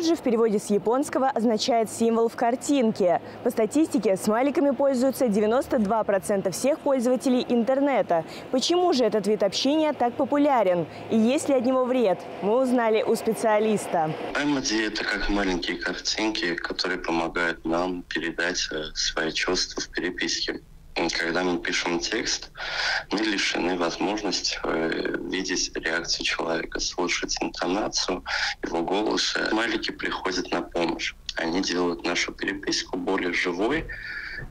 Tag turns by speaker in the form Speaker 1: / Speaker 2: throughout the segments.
Speaker 1: Эмоджи в переводе с японского означает «символ в картинке». По статистике, смайликами пользуются 92% всех пользователей интернета. Почему же этот вид общения так популярен? И есть ли от него вред? Мы узнали у специалиста.
Speaker 2: Эмодзи – это как маленькие картинки, которые помогают нам передать э, свои чувства в переписке. Когда мы пишем текст, мы лишены возможности э, видеть реакцию человека, слушать интонацию его голоса. Смайлики приходят на помощь. Они делают нашу переписку более живой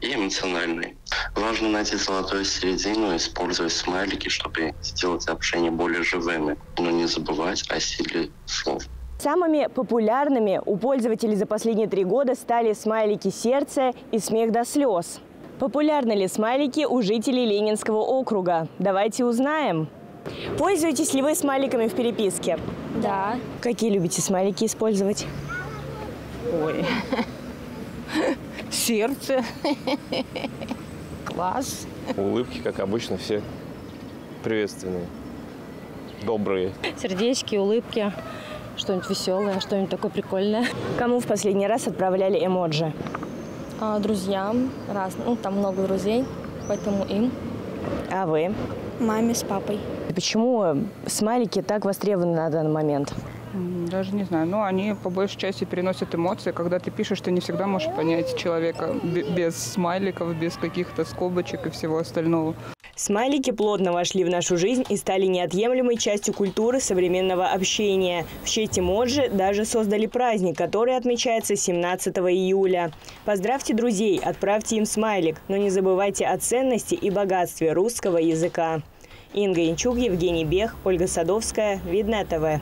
Speaker 2: и эмоциональной. Важно найти золотую середину, использовать смайлики, чтобы сделать общение более живыми, но не забывать о силе слов.
Speaker 1: Самыми популярными у пользователей за последние три года стали смайлики сердца и смех до слез. Популярны ли смайлики у жителей Ленинского округа? Давайте узнаем. Пользуетесь ли вы смайликами в переписке?
Speaker 3: Да.
Speaker 1: Какие любите смайлики использовать?
Speaker 3: Ой. Сердце. Класс.
Speaker 4: Улыбки, как обычно, все приветственные, добрые.
Speaker 5: Сердечки, улыбки, что-нибудь веселое, что-нибудь такое прикольное.
Speaker 1: Кому в последний раз отправляли эмоджи?
Speaker 3: А, друзьям разные. Ну, там много друзей, поэтому им.
Speaker 1: А вы?
Speaker 3: Маме с папой.
Speaker 1: Почему смайлики так востребованы на данный момент?
Speaker 6: Даже не знаю. Но они по большей части переносят эмоции. Когда ты пишешь, ты не всегда можешь понять человека без смайликов, без каких-то скобочек и всего остального.
Speaker 1: Смайлики плотно вошли в нашу жизнь и стали неотъемлемой частью культуры современного общения. В честь эмоджи даже создали праздник, который отмечается 17 июля. Поздравьте друзей, отправьте им смайлик, но не забывайте о ценности и богатстве русского языка. Инга Янчук, Евгений Бех, Ольга Садовская, Видное ТВ.